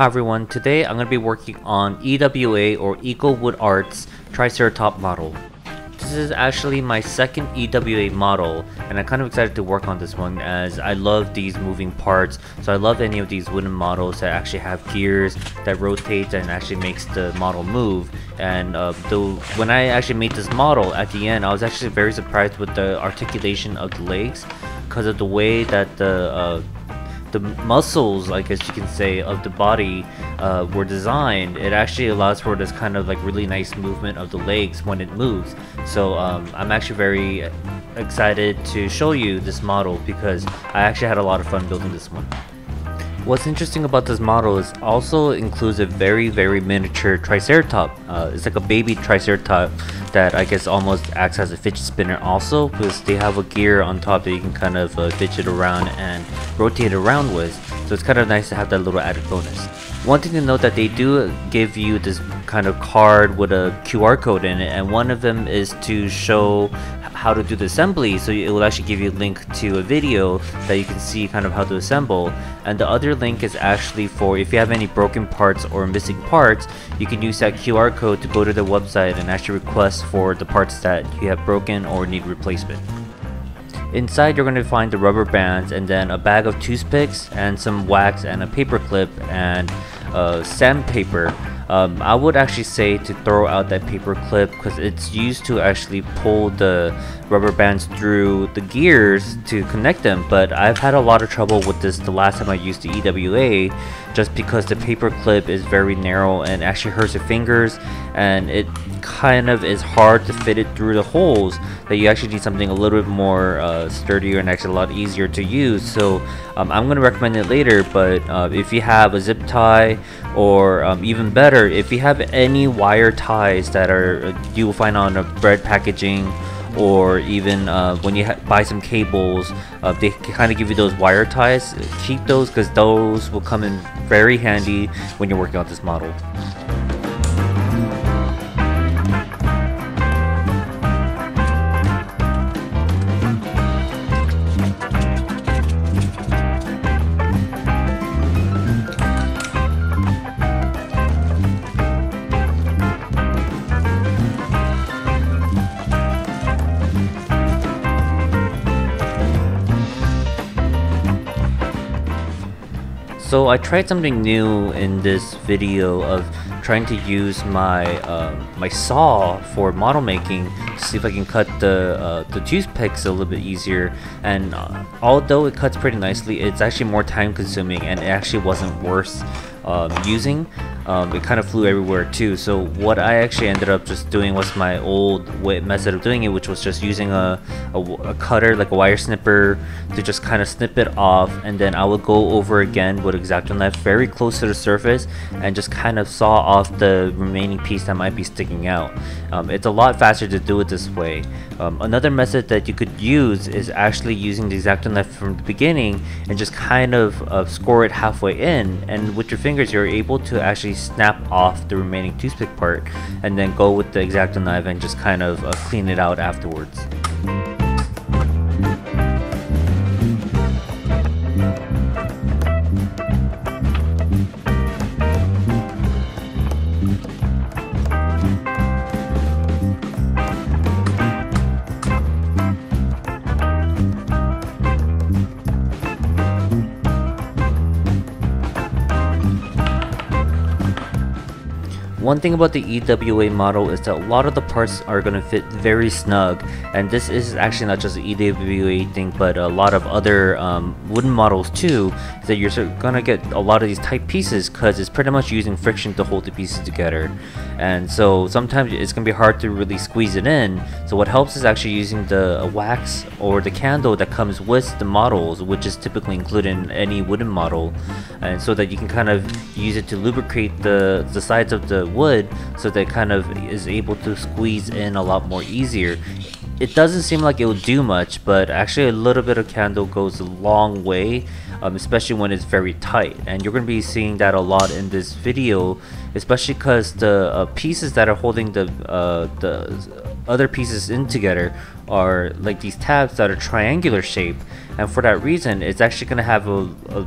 Hi everyone, today I'm going to be working on EWA or Eco Wood Arts Triceratop model. This is actually my second EWA model and I'm kind of excited to work on this one as I love these moving parts. So I love any of these wooden models that actually have gears that rotates and actually makes the model move. And uh, the, when I actually made this model at the end I was actually very surprised with the articulation of the legs because of the way that the uh, the muscles, I guess you can say, of the body uh, were designed, it actually allows for this kind of like really nice movement of the legs when it moves. So um, I'm actually very excited to show you this model because I actually had a lot of fun building this one. What's interesting about this model is also includes a very very miniature Triceratop. Uh, it's like a baby Triceratop that I guess almost acts as a fidget spinner also because they have a gear on top that you can kind of uh, fidget around and rotate around with. So it's kind of nice to have that little added bonus. One thing to note that they do give you this kind of card with a QR code in it and one of them is to show how to do the assembly so it will actually give you a link to a video that you can see kind of how to assemble and the other link is actually for if you have any broken parts or missing parts you can use that QR code to go to the website and actually request for the parts that you have broken or need replacement. Inside you're going to find the rubber bands and then a bag of toothpicks and some wax and a paper clip and uh, sandpaper um, I would actually say to throw out that paper clip because it's used to actually pull the rubber bands through the gears to connect them but I've had a lot of trouble with this the last time I used the EWA just because the paper clip is very narrow and actually hurts your fingers and it kind of is hard to fit it through the holes that you actually need something a little bit more uh, sturdier and actually a lot easier to use. So um, I'm gonna recommend it later but uh, if you have a zip tie or um, even better if you have any wire ties that are you will find on a bread packaging or even uh, when you buy some cables uh, they kind of give you those wire ties. Keep those because those will come in very handy when you're working on this model So I tried something new in this video of trying to use my uh, my saw for model making to see if I can cut the uh, the toothpicks a little bit easier. And uh, although it cuts pretty nicely it's actually more time consuming and it actually wasn't worth um, using um, it kind of flew everywhere too. So what I actually ended up just doing was my old way, method of doing it which was just using a, a, a, cutter like a wire snipper to just kind of snip it off and then I would go over again with X-Acto knife very close to the surface and just kind of saw off the remaining piece that might be sticking out. Um, it's a lot faster to do it this way. Um, another method that you could use is actually using the X-Acto knife from the beginning and just kind of uh, score it halfway in and with your fingers you're able to actually actually snap off the remaining toothpick part and then go with the X-Acto knife and just kind of uh, clean it out afterwards. One thing about the EWA model is that a lot of the parts are going to fit very snug and this is actually not just an EWA thing but a lot of other um, wooden models too that you're going to get a lot of these tight pieces because it's pretty much using friction to hold the pieces together. And so sometimes it's going to be hard to really squeeze it in. So what helps is actually using the wax or the candle that comes with the models which is typically included in any wooden model. And so that you can kind of use it to lubricate the, the sides of the wood so that kind of is able to squeeze in a lot more easier. It doesn't seem like it will do much but actually a little bit of candle goes a long way um, especially when it's very tight. And you're going to be seeing that a lot in this video especially because the uh, pieces that are holding the uh, the other pieces in together are like these tabs that are triangular shape. And for that reason it's actually going to have a, a,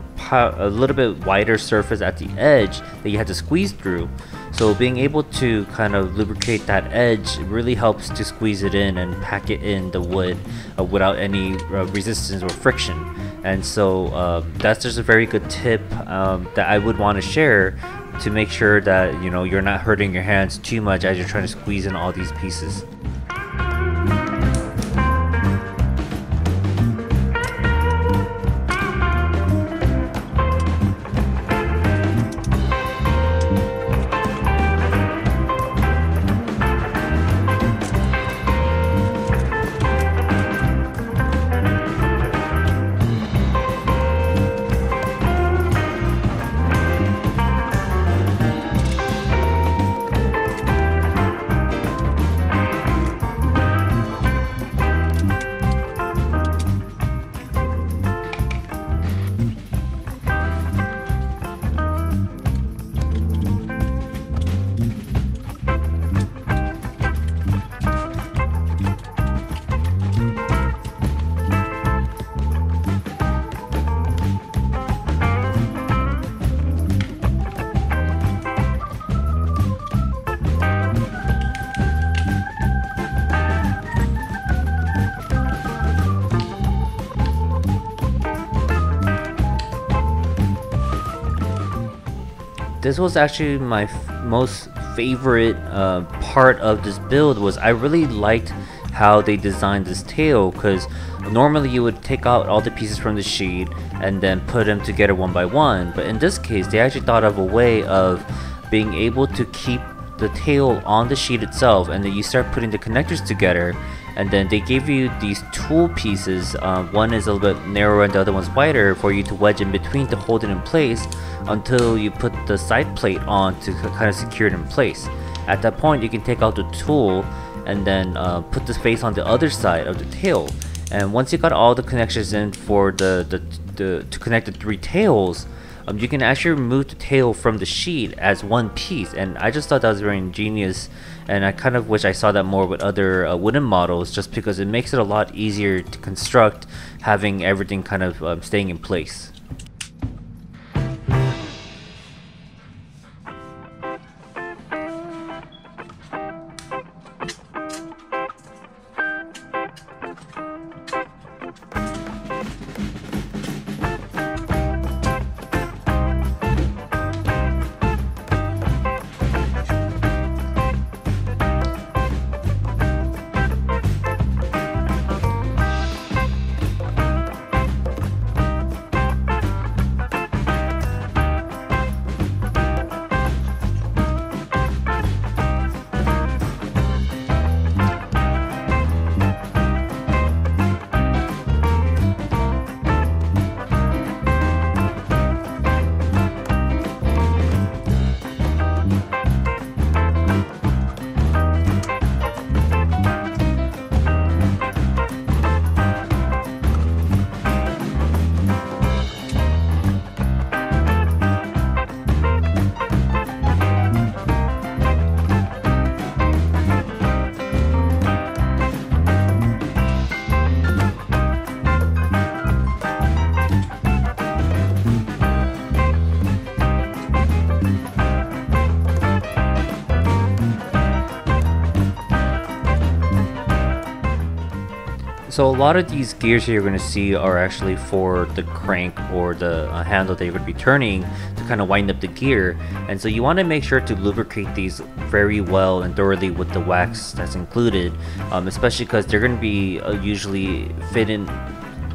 a, little bit wider surface at the edge that you have to squeeze through so being able to kind of lubricate that edge really helps to squeeze it in and pack it in the wood uh, without any uh, resistance or friction and so um, that's just a very good tip um, that I would want to share to make sure that you know you're not hurting your hands too much as you're trying to squeeze in all these pieces. This was actually my most favorite uh, part of this build was I really liked how they designed this tail because normally you would take out all the pieces from the sheet and then put them together one by one. But in this case they actually thought of a way of being able to keep the tail on the sheet itself and then you start putting the connectors together and then they gave you these tool pieces uh, one is a little bit narrower and the other one's wider for you to wedge in between to hold it in place until you put the side plate on to kind of secure it in place. At that point you can take out the tool and then uh, put the face on the other side of the tail. And once you got all the connections in for the, the, the to connect the three tails um, you can actually remove the tail from the sheet as one piece and I just thought that was very ingenious and I kind of wish I saw that more with other uh, wooden models just because it makes it a lot easier to construct having everything kind of um, staying in place. So a lot of these gears that you're going to see are actually for the crank or the uh, handle that you're going to be turning to kind of wind up the gear. And so you want to make sure to lubricate these very well and thoroughly with the wax that's included, um, especially because they're going to be uh, usually fit in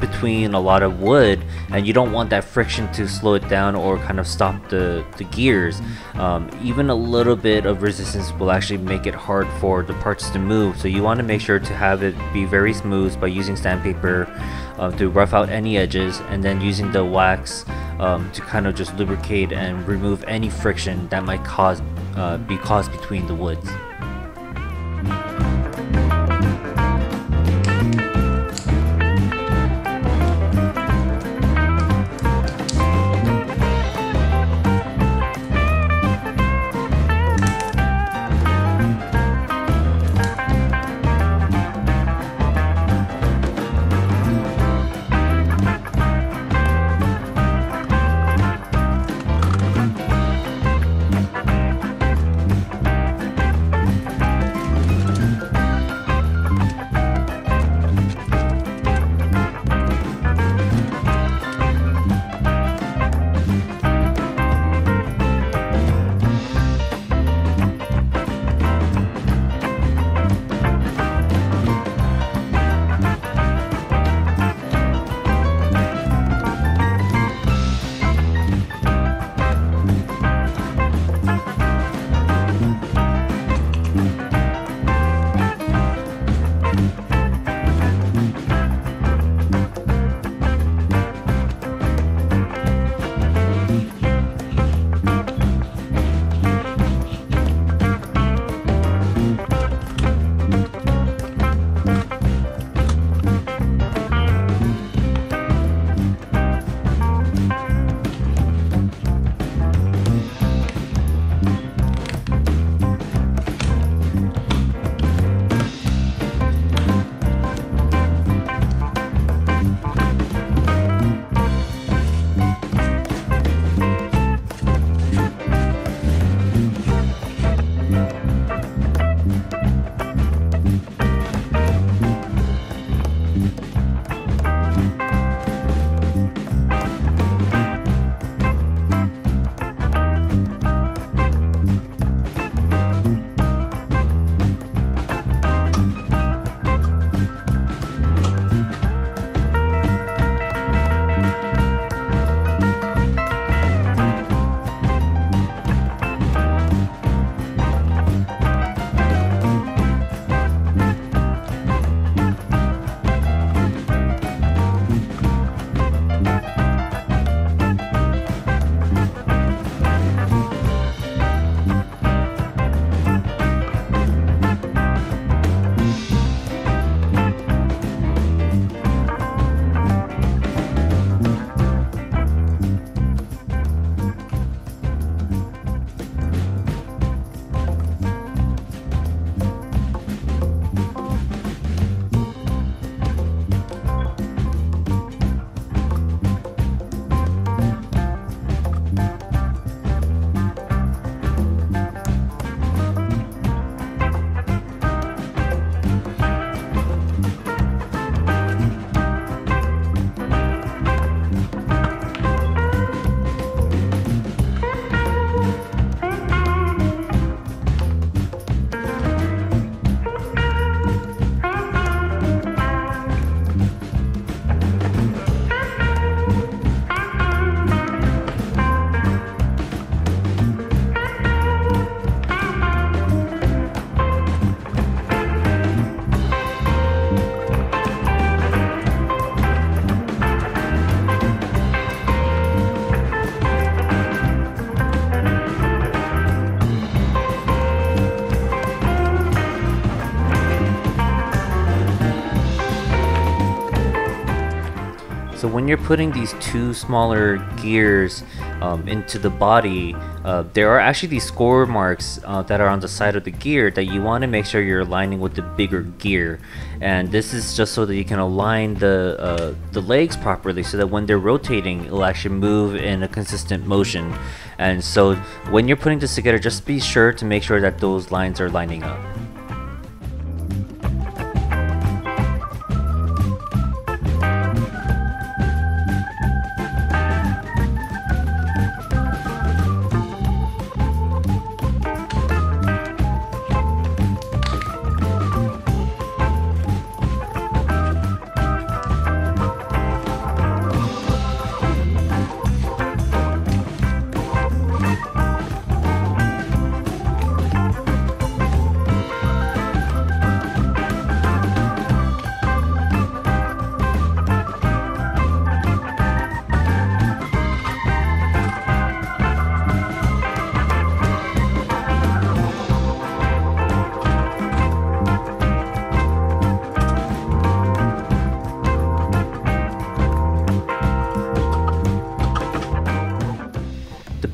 between a lot of wood and you don't want that friction to slow it down or kind of stop the, the gears. Um, even a little bit of resistance will actually make it hard for the parts to move so you want to make sure to have it be very smooth by using sandpaper uh, to rough out any edges and then using the wax um, to kind of just lubricate and remove any friction that might cause uh, be caused between the woods. So when you're putting these two smaller gears um, into the body, uh, there are actually these score marks uh, that are on the side of the gear that you want to make sure you're aligning with the bigger gear. And this is just so that you can align the, uh, the legs properly so that when they're rotating, it'll actually move in a consistent motion. And so when you're putting this together, just be sure to make sure that those lines are lining up.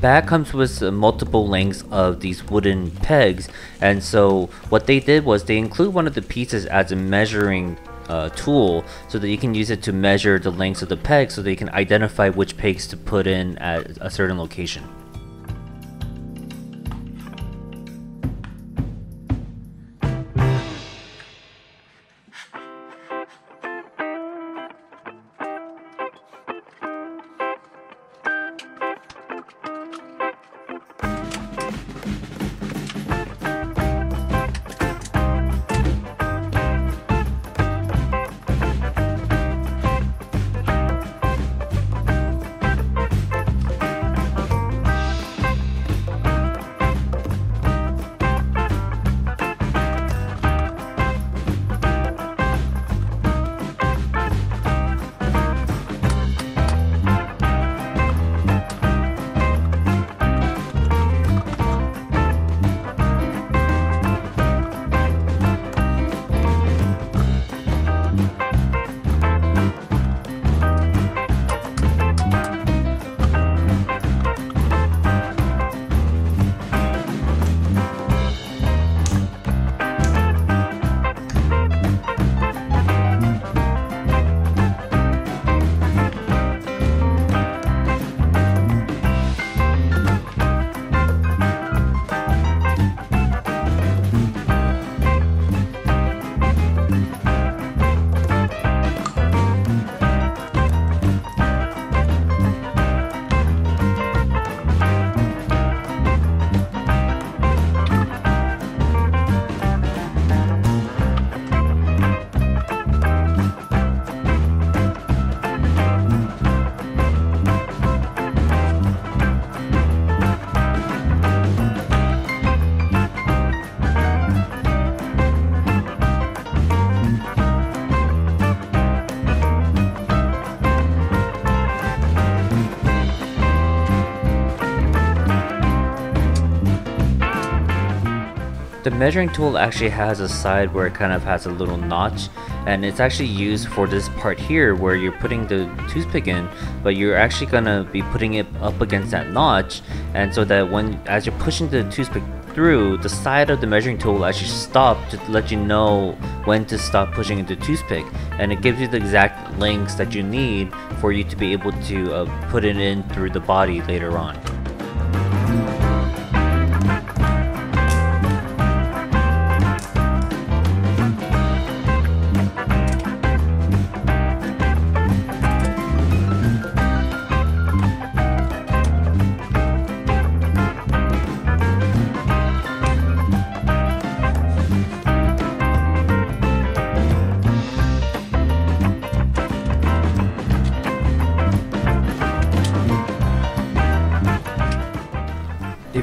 Bag comes with multiple lengths of these wooden pegs and so what they did was they include one of the pieces as a measuring uh, tool so that you can use it to measure the lengths of the pegs so they can identify which pegs to put in at a certain location. Measuring tool actually has a side where it kind of has a little notch and it's actually used for this part here where you're putting the toothpick in but you're actually gonna be putting it up against that notch and so that when as you're pushing the toothpick through the side of the measuring tool will actually stop to let you know when to stop pushing into toothpick and it gives you the exact lengths that you need for you to be able to uh, put it in through the body later on.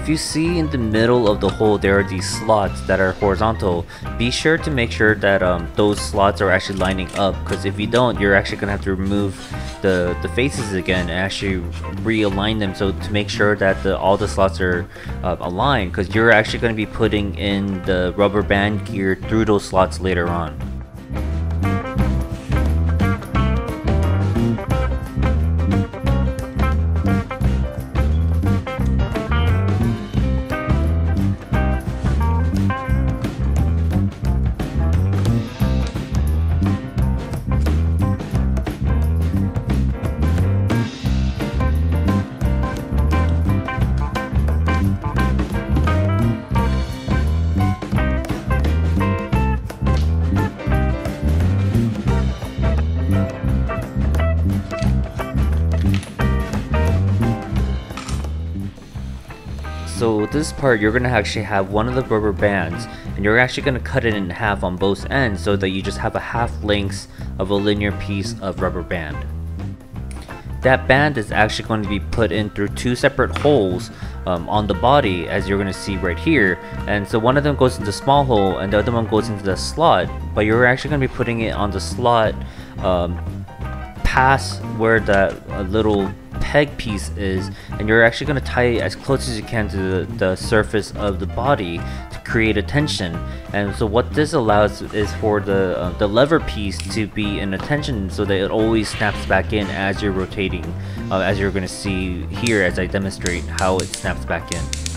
If you see in the middle of the hole there are these slots that are horizontal, be sure to make sure that um, those slots are actually lining up because if you don't, you're actually going to have to remove the, the faces again and actually realign them so to make sure that the, all the slots are uh, aligned because you're actually going to be putting in the rubber band gear through those slots later on. This part, you're gonna actually have one of the rubber bands, and you're actually gonna cut it in half on both ends so that you just have a half length of a linear piece of rubber band. That band is actually going to be put in through two separate holes um, on the body as you're going to see right here and so one of them goes into the small hole and the other one goes into the slot but you're actually going to be putting it on the slot um, past where that little peg piece is and you're actually going to tie it as close as you can to the, the surface of the body to create a tension and so what this allows is for the uh, the lever piece to be in a tension so that it always snaps back in as you're rotating uh, as you're going to see here as I demonstrate how it snaps back in.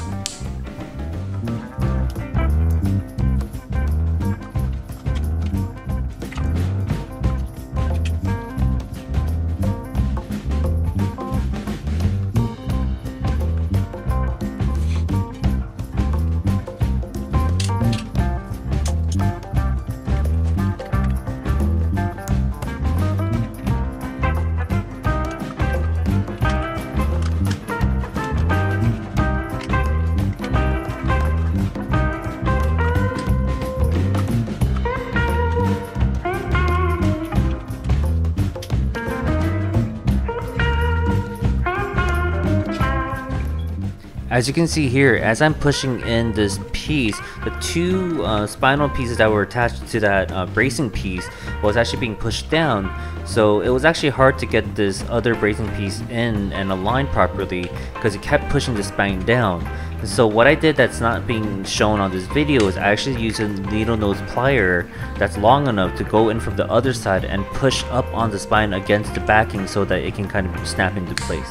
As you can see here, as I'm pushing in this piece, the two uh, spinal pieces that were attached to that uh, bracing piece was actually being pushed down. So it was actually hard to get this other bracing piece in and aligned properly because it kept pushing the spine down. So what I did that's not being shown on this video is I actually used a needle nose plier that's long enough to go in from the other side and push up on the spine against the backing so that it can kind of snap into place.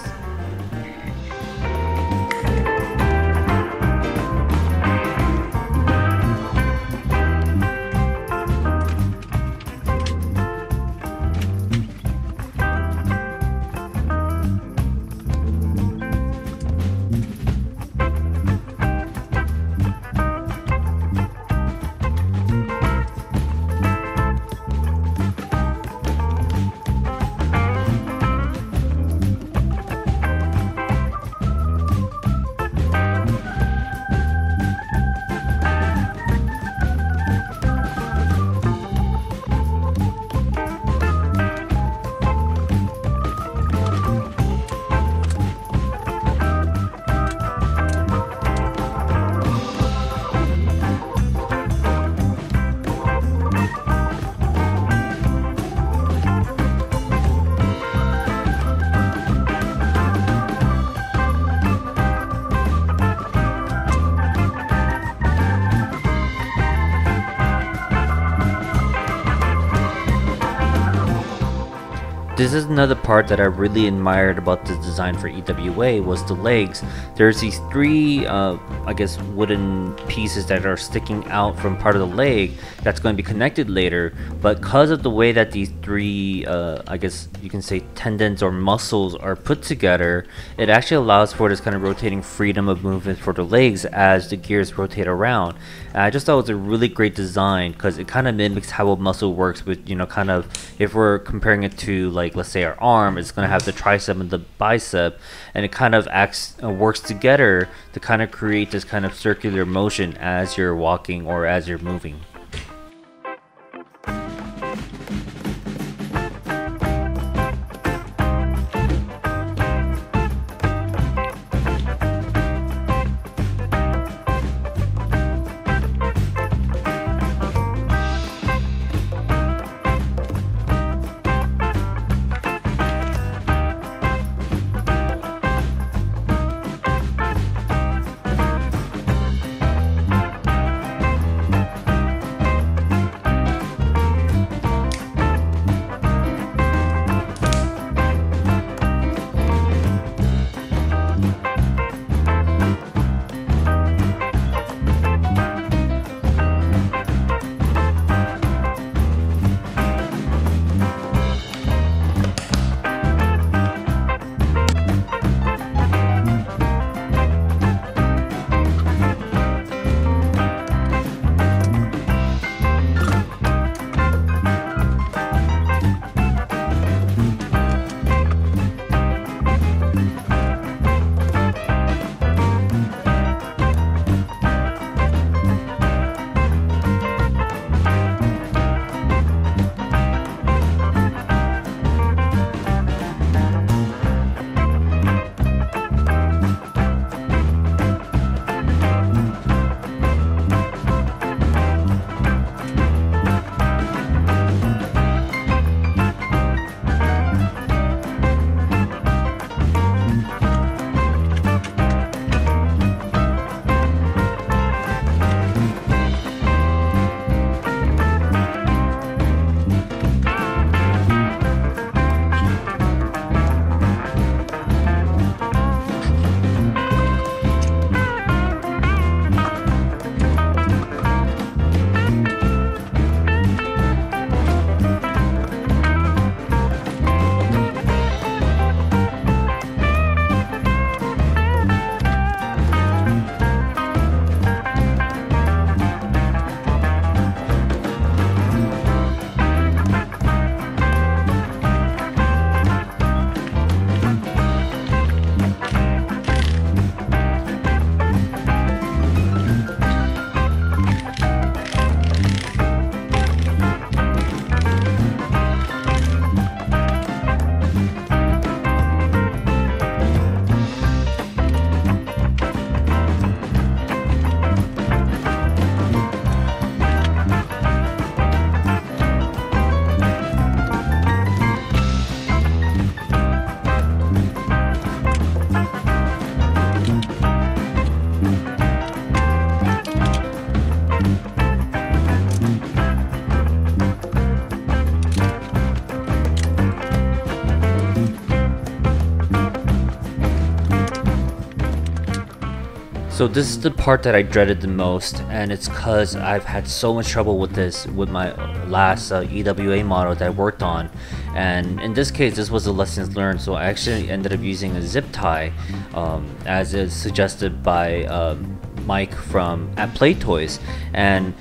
This is another part that I really admired about the design for EWA was the legs. There's these three, uh, I guess, wooden pieces that are sticking out from part of the leg that's going to be connected later. But because of the way that these three, uh, I guess you can say tendons or muscles are put together, it actually allows for this kind of rotating freedom of movement for the legs as the gears rotate around. And I just thought it was a really great design because it kind of mimics how a muscle works with, you know, kind of, if we're comparing it to like like let's say our arm it's going to have the tricep and the bicep and it kind of acts uh, works together to kind of create this kind of circular motion as you're walking or as you're moving So this is the part that I dreaded the most and it's cause I've had so much trouble with this with my last uh, EWA model that I worked on. And in this case this was the lessons learned so I actually ended up using a zip tie um, as is suggested by um, Mike from at Play Toys. And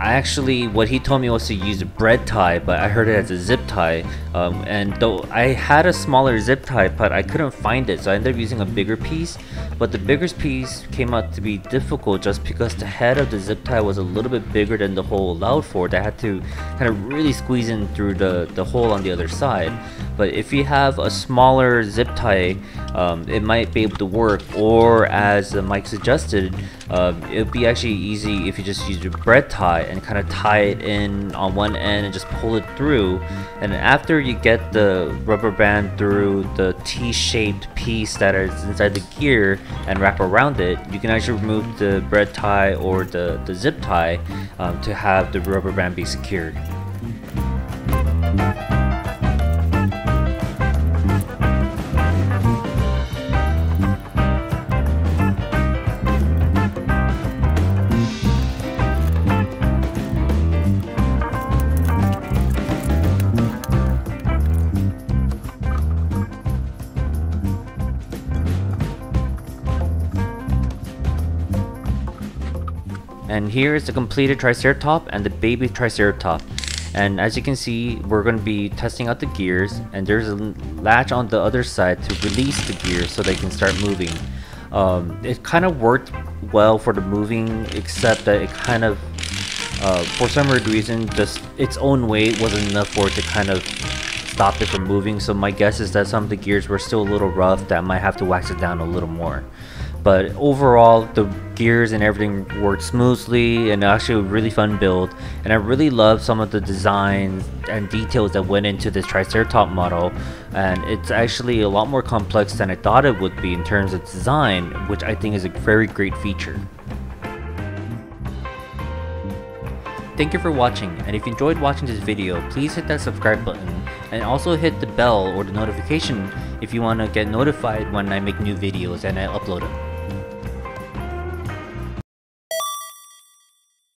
I actually, what he told me was to use a bread tie, but I heard it as a zip tie. Um, and though I had a smaller zip tie, but I couldn't find it, so I ended up using a bigger piece. But the bigger piece came out to be difficult just because the head of the zip tie was a little bit bigger than the hole allowed for. I had to kind of really squeeze in through the, the hole on the other side. But if you have a smaller zip tie, um, it might be able to work. Or as Mike suggested, um, it would be actually easy if you just use your bread tie and kind of tie it in on one end and just pull it through. And after you get the rubber band through the T-shaped piece that is inside the gear and wrap around it, you can actually remove the bread tie or the, the zip tie um, to have the rubber band be secured. Here is the completed Triceratop and the baby Triceratop. And as you can see, we're going to be testing out the gears and there's a latch on the other side to release the gears so they can start moving. Um, it kind of worked well for the moving except that it kind of, uh, for some weird reason, just its own weight wasn't enough for it to kind of stop it from moving. So my guess is that some of the gears were still a little rough that might have to wax it down a little more but overall the gears and everything worked smoothly and actually a really fun build and I really love some of the designs and details that went into this Triceratop model and it's actually a lot more complex than I thought it would be in terms of design which I think is a very great feature. Thank you for watching and if you enjoyed watching this video please hit that subscribe button and also hit the bell or the notification if you want to get notified when I make new videos and I upload them.